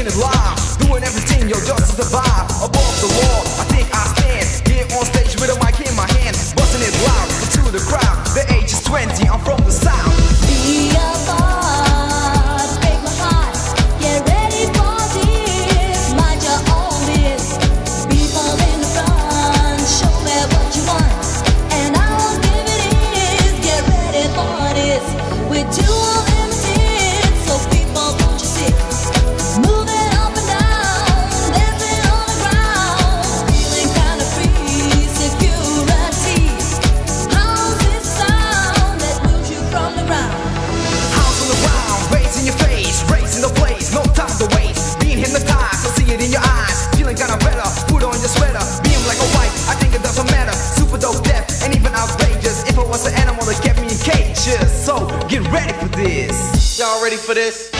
making it live, doing everything your just to survive. Above the law, I think I stand here on stage. this. Y'all ready for this?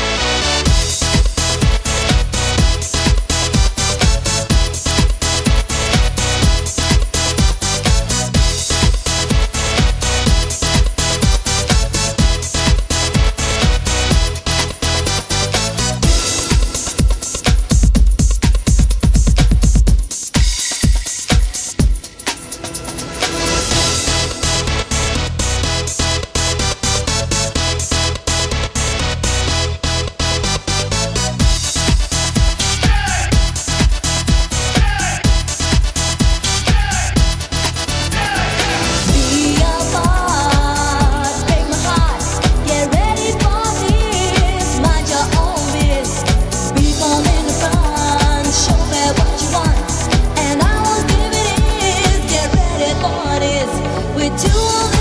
We do